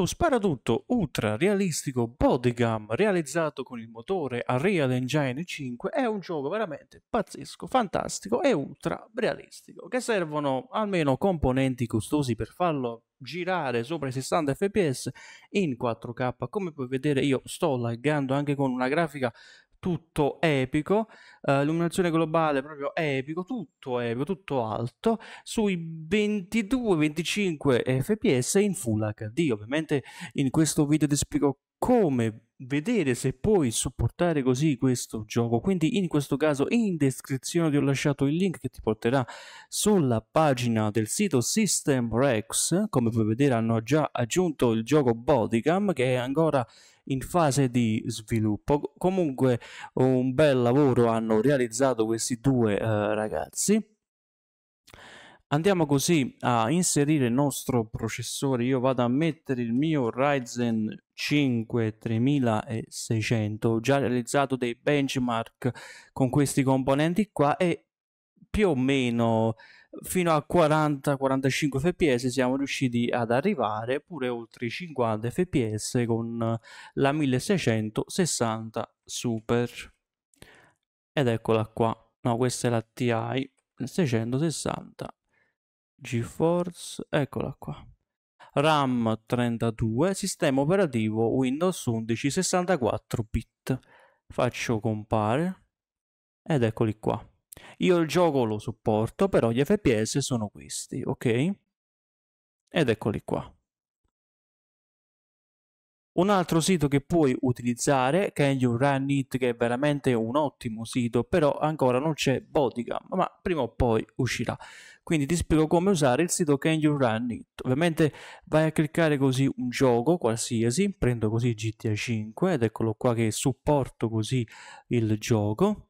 Lo sparatutto ultra realistico Bodygun realizzato con il motore Unreal Engine 5 è un gioco veramente pazzesco, fantastico e ultra realistico che servono almeno componenti costosi per farlo girare sopra i 60 fps in 4K come puoi vedere io sto laggando anche con una grafica tutto epico, uh, illuminazione globale proprio epico, tutto epico, tutto alto, sui 22-25 fps in Full HD. Ovviamente in questo video ti spiego come vedere se puoi supportare così questo gioco quindi in questo caso in descrizione ti ho lasciato il link che ti porterà sulla pagina del sito System Rex come puoi vedere hanno già aggiunto il gioco Bodycam che è ancora in fase di sviluppo. Comunque un bel lavoro hanno realizzato questi due eh, ragazzi. Andiamo così a inserire il nostro processore. Io vado a mettere il mio Ryzen 5 3600. Ho già realizzato dei benchmark con questi componenti qua e più o meno fino a 40-45 fps siamo riusciti ad arrivare pure oltre i 50 fps con la 1660 super ed eccola qua no questa è la TI 660 GeForce eccola qua RAM 32 sistema operativo Windows 11 64 bit faccio compare ed eccoli qua io il gioco lo supporto, però gli FPS sono questi, ok? Ed eccoli qua. Un altro sito che puoi utilizzare, Can You Run It, che è veramente un ottimo sito, però ancora non c'è Bodycam, ma prima o poi uscirà. Quindi ti spiego come usare il sito Can You Run It. Ovviamente vai a cliccare così un gioco qualsiasi, prendo così GTA 5 ed eccolo qua che supporto così il gioco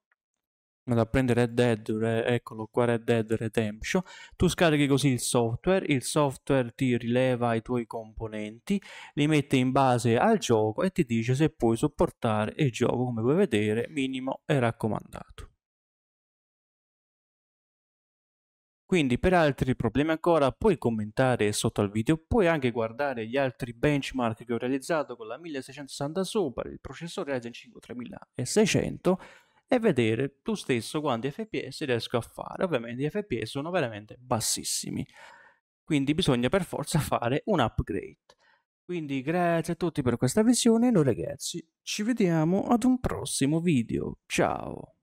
vado a prendere Red Dead, eccolo qua Red Dead Redemption, tu scarichi così il software, il software ti rileva i tuoi componenti, li mette in base al gioco e ti dice se puoi sopportare il gioco, come puoi vedere, minimo e raccomandato. Quindi per altri problemi ancora puoi commentare sotto al video, puoi anche guardare gli altri benchmark che ho realizzato con la 1660 Super, il processore Ryzen 5 3600 e vedere tu stesso quanti fps riesco a fare. Ovviamente gli fps sono veramente bassissimi, quindi bisogna per forza fare un upgrade. Quindi grazie a tutti per questa visione, noi ragazzi ci vediamo ad un prossimo video. Ciao!